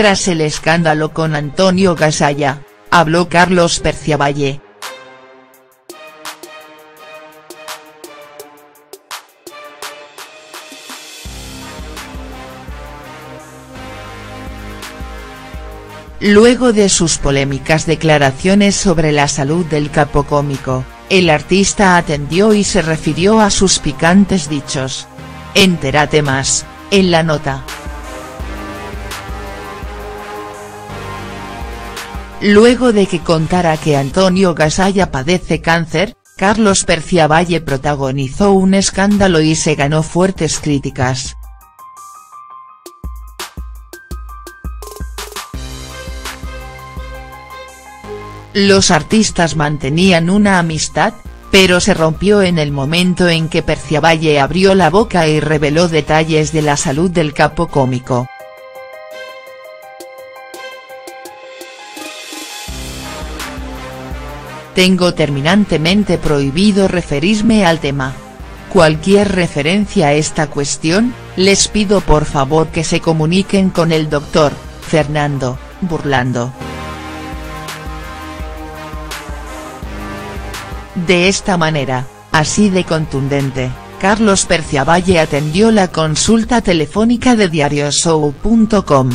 Tras el escándalo con Antonio Gasalla, habló Carlos Perciavalle. Luego de sus polémicas declaraciones sobre la salud del capo cómico, el artista atendió y se refirió a sus picantes dichos. Entérate más, en la nota. Luego de que contara que Antonio Gasalla padece cáncer, Carlos Perciavalle protagonizó un escándalo y se ganó fuertes críticas. Los artistas mantenían una amistad, pero se rompió en el momento en que Perciavalle abrió la boca y reveló detalles de la salud del capo cómico. Tengo terminantemente prohibido referirme al tema. Cualquier referencia a esta cuestión, les pido por favor que se comuniquen con el doctor, Fernando, Burlando. De esta manera, así de contundente, Carlos Perciavalle atendió la consulta telefónica de diarioshow.com.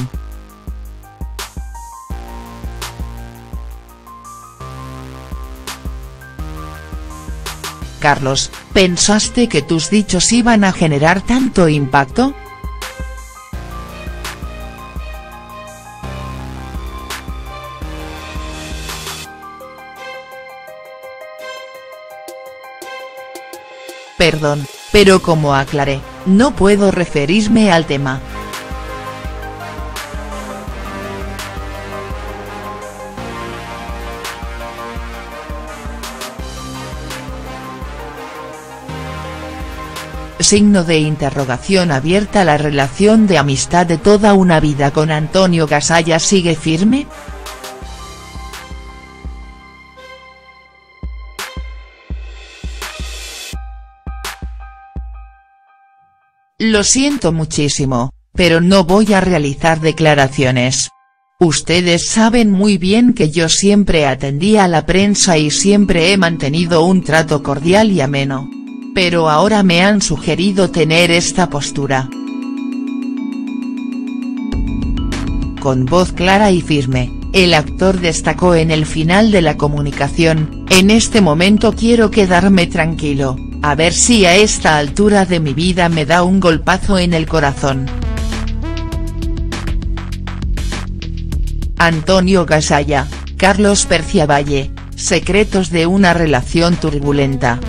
Carlos, ¿pensaste que tus dichos iban a generar tanto impacto?. Perdón, pero como aclaré, no puedo referirme al tema. Signo de interrogación abierta La relación de amistad de toda una vida con Antonio Gasalla sigue firme?. Lo siento muchísimo, pero no voy a realizar declaraciones. Ustedes saben muy bien que yo siempre atendí a la prensa y siempre he mantenido un trato cordial y ameno. Pero ahora me han sugerido tener esta postura. Con voz clara y firme, el actor destacó en el final de la comunicación, en este momento quiero quedarme tranquilo, a ver si a esta altura de mi vida me da un golpazo en el corazón. Antonio Gasalla, Carlos Perciavalle, secretos de una relación turbulenta.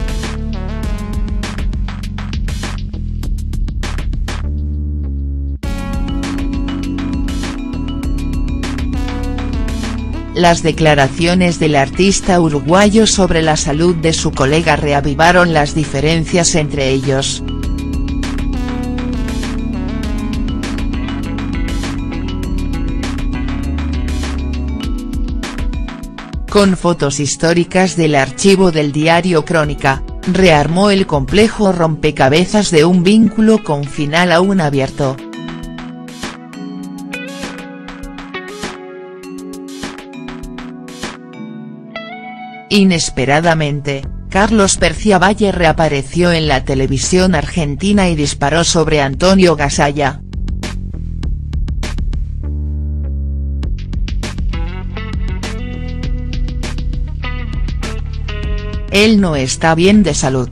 Las declaraciones del artista uruguayo sobre la salud de su colega reavivaron las diferencias entre ellos. Con fotos históricas del archivo del diario Crónica, rearmó el complejo rompecabezas de un vínculo con final aún abierto. Inesperadamente, Carlos Perciavalle reapareció en la televisión argentina y disparó sobre Antonio Gasalla. Él no está bien de salud.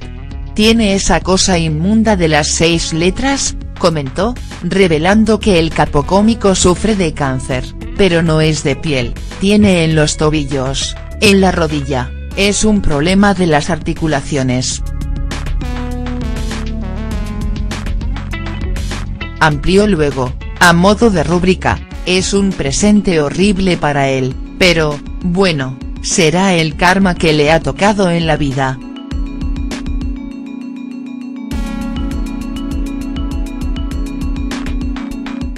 Tiene esa cosa inmunda de las seis letras, comentó, revelando que el capocómico sufre de cáncer, pero no es de piel, tiene en los tobillos, en la rodilla, es un problema de las articulaciones. Amplió luego, a modo de rúbrica, es un presente horrible para él, pero, bueno, será el karma que le ha tocado en la vida.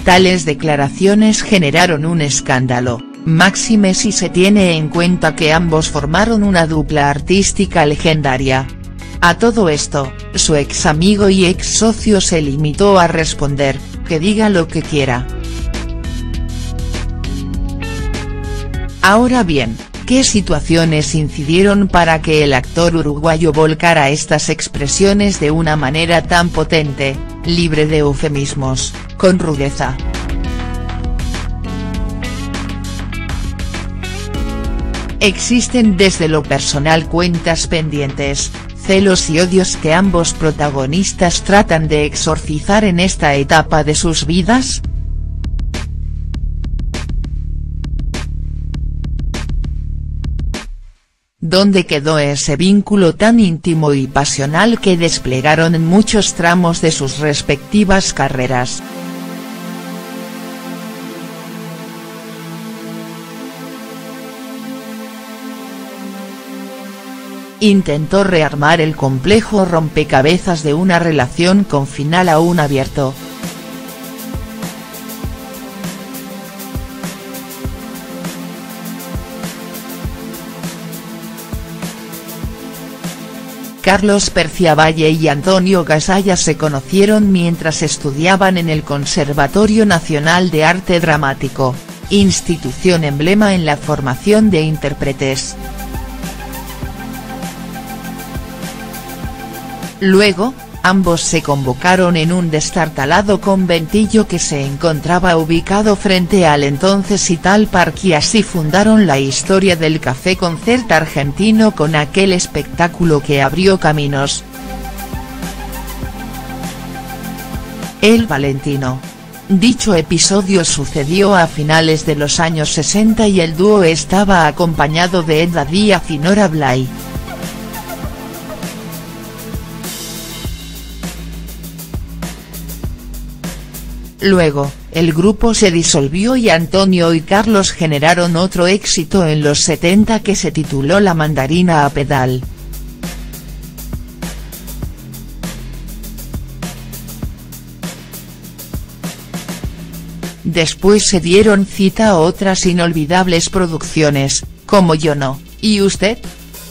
Tales declaraciones generaron un escándalo, máxime si se tiene en cuenta que ambos formaron una dupla artística legendaria. A todo esto, su ex amigo y ex socio se limitó a responder, que diga lo que quiera. Ahora bien, ¿qué situaciones incidieron para que el actor uruguayo volcara estas expresiones de una manera tan potente, libre de eufemismos, con rudeza?. Existen desde lo personal cuentas pendientes, celos y odios que ambos protagonistas tratan de exorcizar en esta etapa de sus vidas, ¿Dónde quedó ese vínculo tan íntimo y pasional que desplegaron en muchos tramos de sus respectivas carreras?. Intentó rearmar el complejo rompecabezas de una relación con final aún abierto. Carlos Perciavalle y Antonio Gasalla se conocieron mientras estudiaban en el Conservatorio Nacional de Arte Dramático, institución emblema en la formación de intérpretes. Luego, ambos se convocaron en un destartalado conventillo que se encontraba ubicado frente al entonces Ital Park y así fundaron la historia del café concert argentino con aquel espectáculo que abrió caminos. El Valentino. Dicho episodio sucedió a finales de los años 60 y el dúo estaba acompañado de Edda Díaz y Nora Blay. Luego, el grupo se disolvió y Antonio y Carlos generaron otro éxito en los 70 que se tituló La mandarina a pedal. Después se dieron cita a otras inolvidables producciones, como Yo no, ¿y usted?,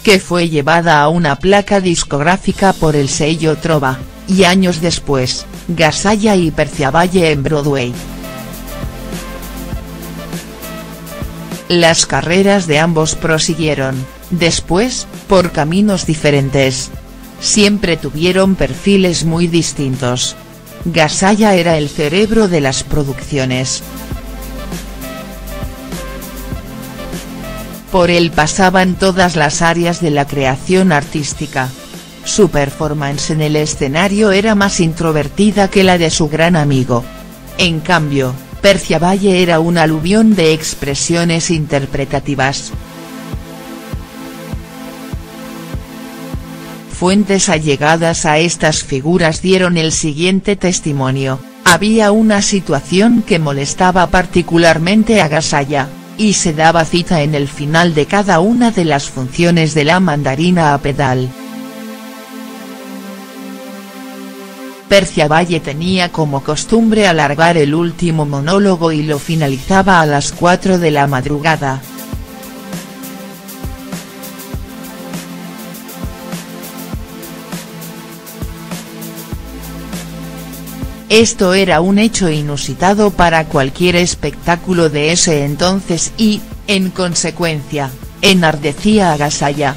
que fue llevada a una placa discográfica por el sello Trova, y años después, Gasalla y Perciavalle en Broadway. Las carreras de ambos prosiguieron, después, por caminos diferentes. Siempre tuvieron perfiles muy distintos. Gasalla era el cerebro de las producciones. Por él pasaban todas las áreas de la creación artística. Su performance en el escenario era más introvertida que la de su gran amigo. En cambio, Perciavalle era un aluvión de expresiones interpretativas. Fuentes allegadas a estas figuras dieron el siguiente testimonio, había una situación que molestaba particularmente a Gasalla, y se daba cita en el final de cada una de las funciones de la mandarina a pedal. Perciavalle tenía como costumbre alargar el último monólogo y lo finalizaba a las 4 de la madrugada. Esto era un hecho inusitado para cualquier espectáculo de ese entonces y, en consecuencia, enardecía a Gasalla.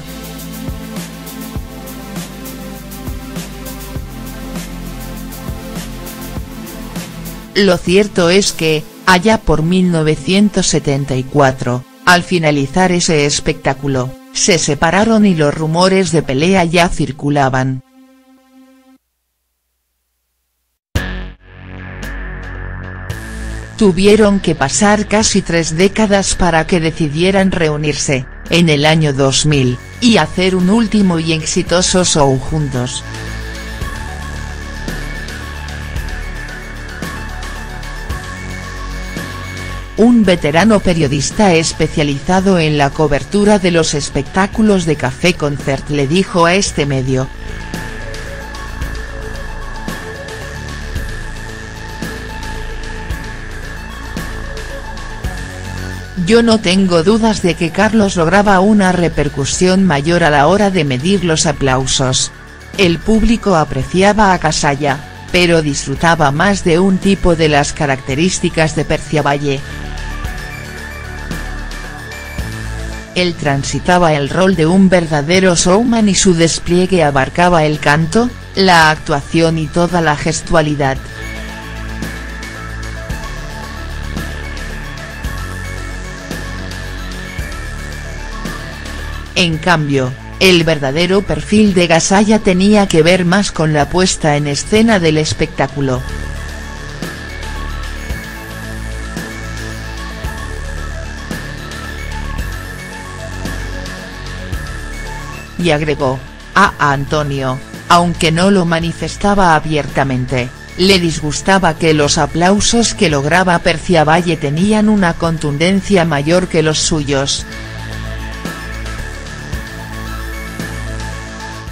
Lo cierto es que, allá por 1974, al finalizar ese espectáculo, se separaron y los rumores de pelea ya circulaban. Tuvieron que pasar casi tres décadas para que decidieran reunirse, en el año 2000, y hacer un último y exitoso show juntos. Un veterano periodista especializado en la cobertura de los espectáculos de Café Concert le dijo a este medio. Yo no tengo dudas de que Carlos lograba una repercusión mayor a la hora de medir los aplausos. El público apreciaba a Casalla, pero disfrutaba más de un tipo de las características de Perciavalle. Él transitaba el rol de un verdadero showman y su despliegue abarcaba el canto, la actuación y toda la gestualidad. En cambio, el verdadero perfil de Gasalla tenía que ver más con la puesta en escena del espectáculo. Y agregó, a Antonio, aunque no lo manifestaba abiertamente, le disgustaba que los aplausos que lograba Perciavalle tenían una contundencia mayor que los suyos.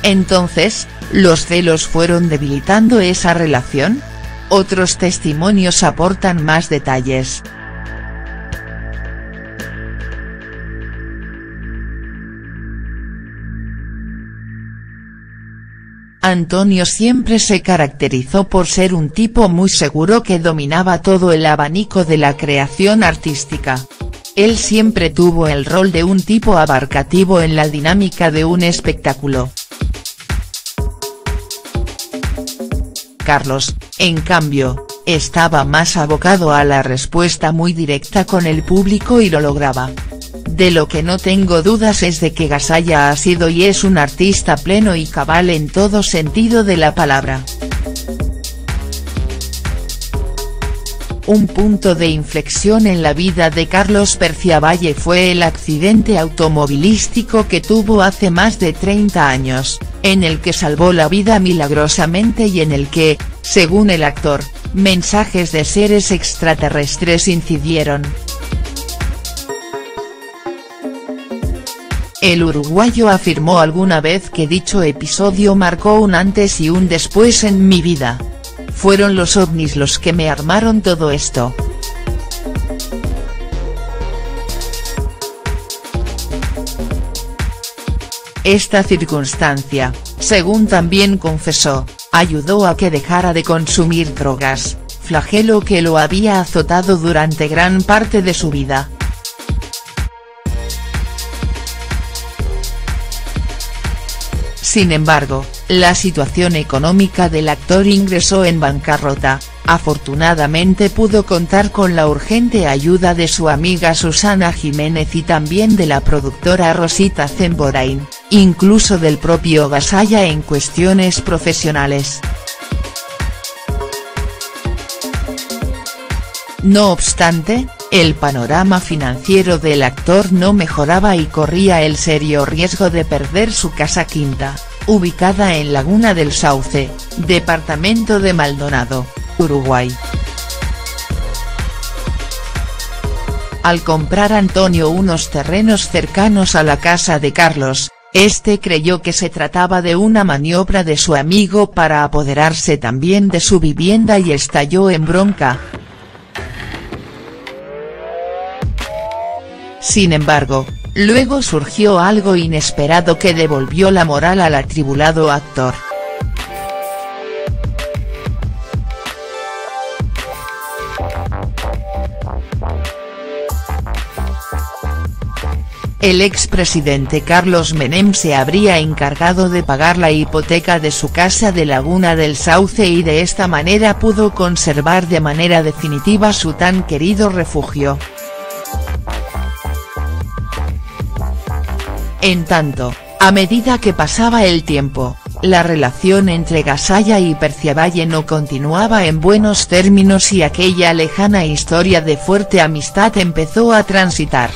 Entonces, ¿los celos fueron debilitando esa relación? Otros testimonios aportan más detalles. Antonio siempre se caracterizó por ser un tipo muy seguro que dominaba todo el abanico de la creación artística. Él siempre tuvo el rol de un tipo abarcativo en la dinámica de un espectáculo. Carlos, en cambio, estaba más abocado a la respuesta muy directa con el público y lo lograba. De lo que no tengo dudas es de que Gasalla ha sido y es un artista pleno y cabal en todo sentido de la palabra. Un punto de inflexión en la vida de Carlos Perciavalle fue el accidente automovilístico que tuvo hace más de 30 años, en el que salvó la vida milagrosamente y en el que, según el actor, mensajes de seres extraterrestres incidieron. El uruguayo afirmó alguna vez que dicho episodio marcó un antes y un después en mi vida. Fueron los ovnis los que me armaron todo esto. Esta circunstancia, según también confesó, ayudó a que dejara de consumir drogas, flagelo que lo había azotado durante gran parte de su vida. Sin embargo, la situación económica del actor ingresó en bancarrota, afortunadamente pudo contar con la urgente ayuda de su amiga Susana Jiménez y también de la productora Rosita Zemborain, incluso del propio Gasalla en cuestiones profesionales. No obstante, el panorama financiero del actor no mejoraba y corría el serio riesgo de perder su casa quinta, ubicada en Laguna del Sauce, departamento de Maldonado, Uruguay. Al comprar Antonio unos terrenos cercanos a la casa de Carlos, este creyó que se trataba de una maniobra de su amigo para apoderarse también de su vivienda y estalló en bronca, Sin embargo, luego surgió algo inesperado que devolvió la moral al atribulado actor. El expresidente Carlos Menem se habría encargado de pagar la hipoteca de su casa de Laguna del Sauce y de esta manera pudo conservar de manera definitiva su tan querido refugio. En tanto, a medida que pasaba el tiempo, la relación entre Gasalla y Perciavalle no continuaba en buenos términos y aquella lejana historia de fuerte amistad empezó a transitar.